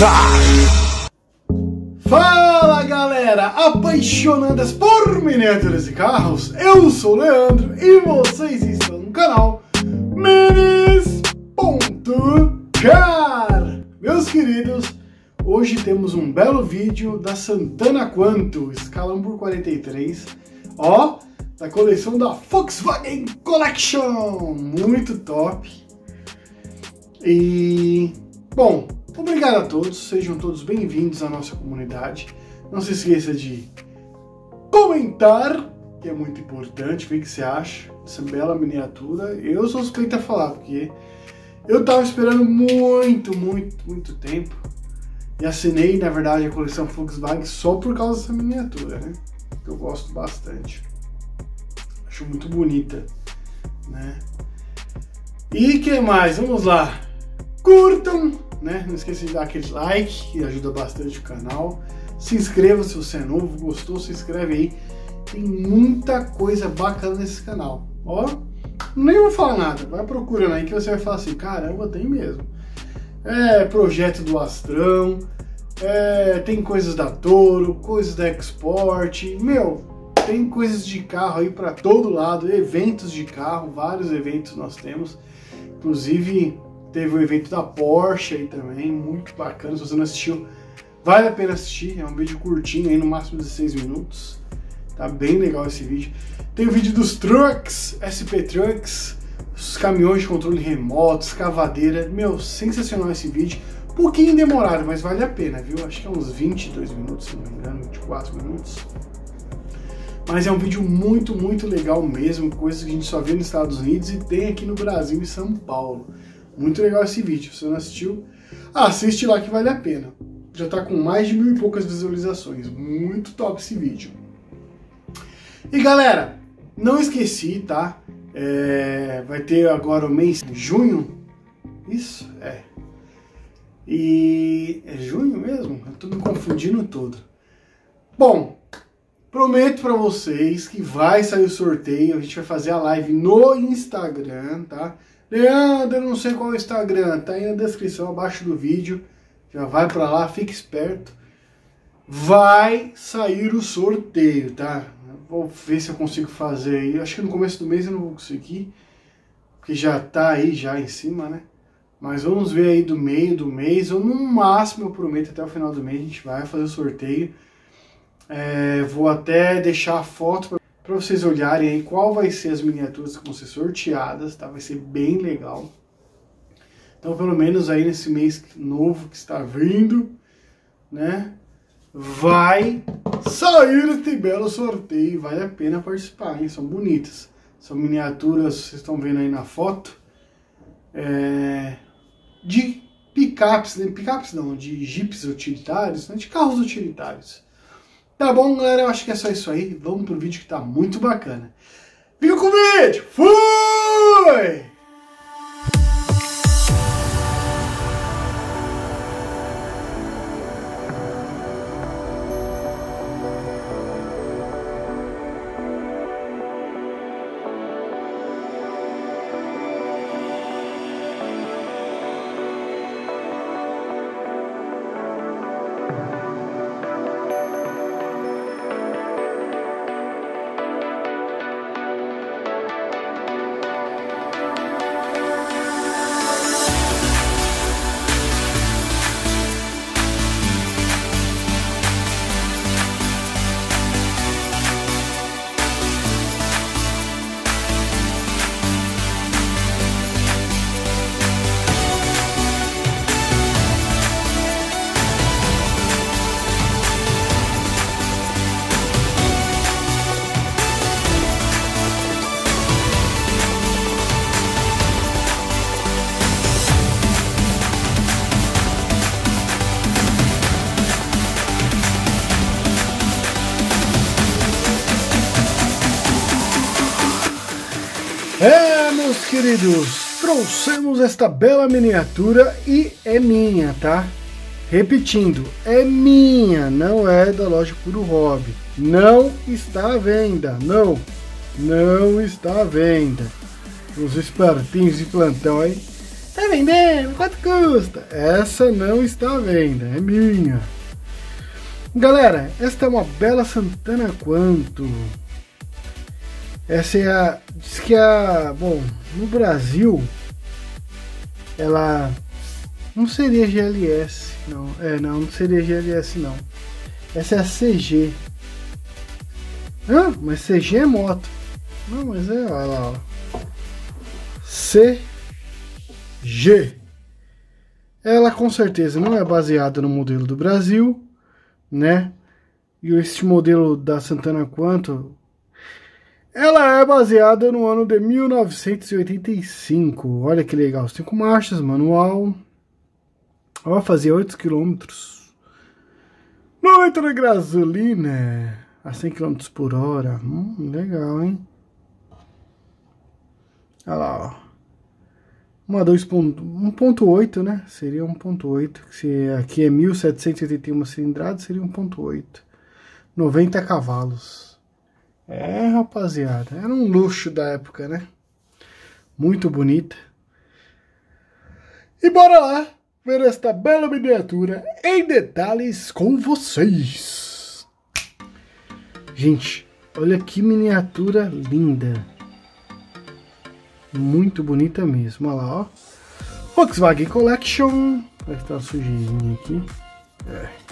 Car. Fala galera, apaixonadas por miniaturas e carros, eu sou o Leandro e vocês estão no canal Minis.car. Meus queridos, hoje temos um belo vídeo da Santana Quanto, escala 1 por 43, ó, da coleção da Volkswagen Collection, muito top. E, bom, obrigado a todos, sejam todos bem-vindos à nossa comunidade. Não se esqueça de comentar, que é muito importante, o que você acha dessa bela miniatura. Eu sou suspeito a falar, porque eu tava esperando muito, muito, muito tempo e assinei, na verdade, a coleção Volkswagen só por causa dessa miniatura, né? Que eu gosto bastante. Acho muito bonita, né? E que mais? Vamos lá. Curtam, né? Não esqueça de dar aquele like, que ajuda bastante o canal. Se inscreva se você é novo, gostou, se inscreve aí. Tem muita coisa bacana nesse canal. Ó, nem vou falar nada, vai procurando aí que você vai falar assim, caramba, tem mesmo. É projeto do Astrão, é, tem coisas da Toro, coisas da Export, meu, tem coisas de carro aí para todo lado, eventos de carro, vários eventos nós temos. Inclusive, teve o evento da Porsche aí também, muito bacana. Se você não assistiu, vale a pena assistir. É um vídeo curtinho aí, no máximo de 6 minutos. Tá bem legal esse vídeo. Tem o vídeo dos trucks, SP Trucks, os caminhões de controle remoto, escavadeira. Meu, sensacional esse vídeo. Um pouquinho demorado, mas vale a pena, viu? Acho que é uns 22 minutos, se não me engano, 24 minutos. Mas é um vídeo muito, muito legal mesmo, coisas que a gente só vê nos Estados Unidos e tem aqui no Brasil e São Paulo. Muito legal esse vídeo, se você não assistiu, assiste lá que vale a pena. Já está com mais de mil e poucas visualizações, muito top esse vídeo. E galera, não esqueci, tá? É, vai ter agora o mês de junho, isso? É. E é junho mesmo? Eu tô me confundindo todo. Bom, Prometo para vocês que vai sair o sorteio, a gente vai fazer a live no Instagram, tá? Leandro, não sei qual é o Instagram, tá aí na descrição abaixo do vídeo. Já vai para lá, fique esperto. Vai sair o sorteio, tá? Vou ver se eu consigo fazer aí. Acho que no começo do mês eu não vou conseguir, porque já tá aí já em cima, né? Mas vamos ver aí do meio do mês, ou no máximo eu prometo até o final do mês a gente vai fazer o sorteio. É, vou até deixar a foto para vocês olharem aí qual vai ser as miniaturas que vão ser sorteadas, tá? Vai ser bem legal. Então, pelo menos aí nesse mês novo que está vindo, né? Vai sair este belo sorteio. Vale a pena participar, hein? São bonitas. São miniaturas, vocês estão vendo aí na foto, é, de picapes, né? Picapes não, de jipes utilitários, né? de carros utilitários. Tá bom, galera? Eu acho que é só isso aí. Vamos pro vídeo que tá muito bacana. Fica com o vídeo! Fui! Queridos, trouxemos esta bela miniatura e é minha, tá? Repetindo, é minha, não é da loja Puro Hobby. Não está à venda, não, não está à venda. Os espertinhos de plantão aí. Tá vendendo? Quanto custa? Essa não está à venda, é minha. Galera, esta é uma bela Santana Quanto. Essa é a. Diz que é a. Bom, no Brasil. Ela. Não seria GLS, não. É, não, não seria GLS, não. Essa é a CG. Ah, mas CG é moto. Não, mas é, olha lá, ó. CG. Ela com certeza não é baseada no modelo do Brasil, né? E este modelo da Santana Quanto, ela é baseada no ano de 1985. Olha que legal, cinco marchas, manual. Vai fazer 8 km. 9 litros de gasolina a 100 km por hora. Hum, legal, hein? Olha lá, ó. Uma 1.8, né? Seria 1.8. Se aqui é 1781 cilindradas, seria 1.8. 90 cavalos. É, rapaziada. Era um luxo da época, né? Muito bonita. E bora lá ver esta bela miniatura em detalhes com vocês. Gente, olha que miniatura linda. Muito bonita mesmo. Olha lá, ó. Volkswagen Collection. Vai estar sujeirinha aqui. É.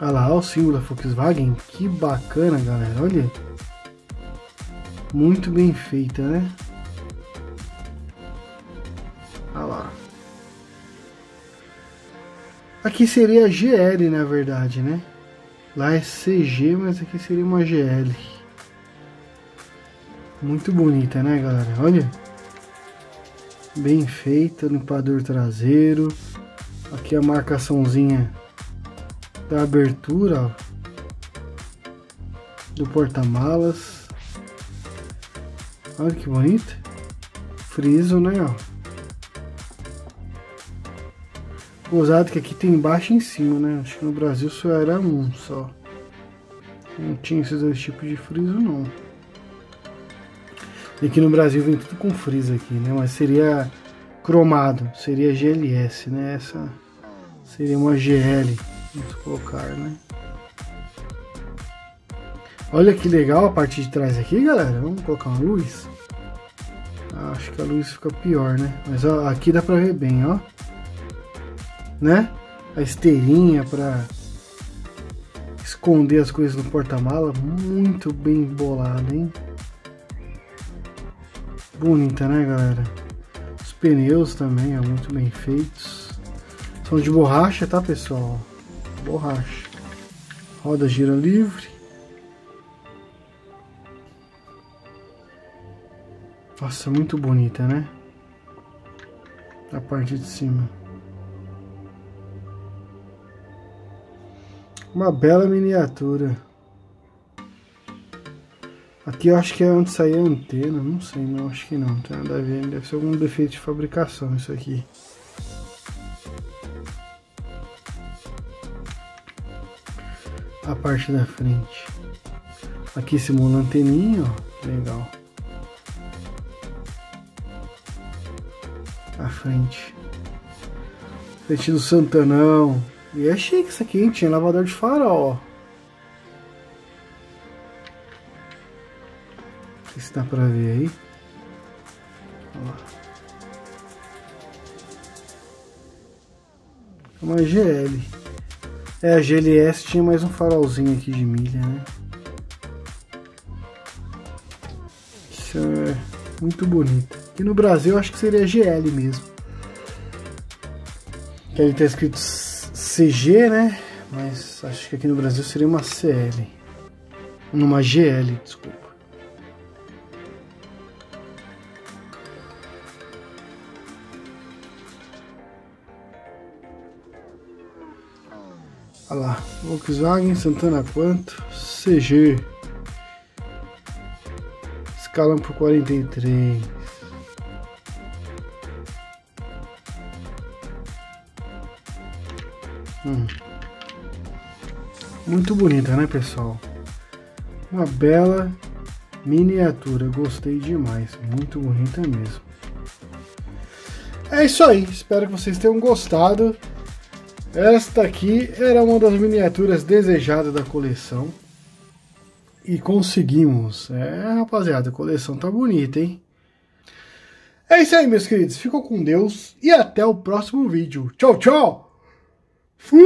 Olha lá, ó, o símbolo da Volkswagen. Que bacana, galera. Olha. Muito bem feita, né? Olha lá. Aqui seria GL, na verdade, né? Lá é CG, mas aqui seria uma GL. Muito bonita, né, galera? Olha. Bem feita, limpador traseiro. Aqui a marcaçãozinha da abertura. Do porta-malas. Olha que bonito. Friso, né, ó. Gozado que aqui tem embaixo e em cima, né? Acho que no Brasil só era um só. Não tinha esses dois tipos de friso, não. E aqui no Brasil vem tudo com frisa aqui, né? Mas seria cromado, seria GLS, né? Essa seria uma GL, vamos colocar, né? Olha que legal a parte de trás aqui, galera. Vamos colocar uma luz. Ah, acho que a luz fica pior, né? Mas ó, aqui dá pra ver bem, ó. Né? A esteirinha pra esconder as coisas no porta-mala. Muito bem bolado, hein? Bonita, né, galera? Os pneus também, ó, muito bem feitos. São de borracha, tá, pessoal? Borracha. Roda gira livre. Nossa, muito bonita, né? A parte de cima. Uma bela miniatura. Aqui eu acho que é onde saía a antena, não sei, não, acho que não tem nada a ver, deve ser algum defeito de fabricação isso aqui. A parte da frente. Aqui simula a anteninha, ó, legal. A frente. Frente do Santanão. E é chique isso aqui, hein? tinha lavador de farol, ó. se dá pra ver aí. É uma GL. É, a GLS tinha mais um farolzinho aqui de milha, né? Isso é muito bonito. Aqui no Brasil acho que seria GL mesmo. Que aí tá escrito CG, né? Mas acho que aqui no Brasil seria uma CL. Uma GL, desculpa. Olha lá, Volkswagen Santana Quanto CG Escala por 43 hum. Muito bonita, né pessoal? Uma bela miniatura, gostei demais, muito bonita mesmo. É isso aí, espero que vocês tenham gostado. Esta aqui era uma das miniaturas desejadas da coleção. E conseguimos. É, rapaziada, a coleção tá bonita, hein? É isso aí, meus queridos. Ficou com Deus e até o próximo vídeo. Tchau, tchau! Fui!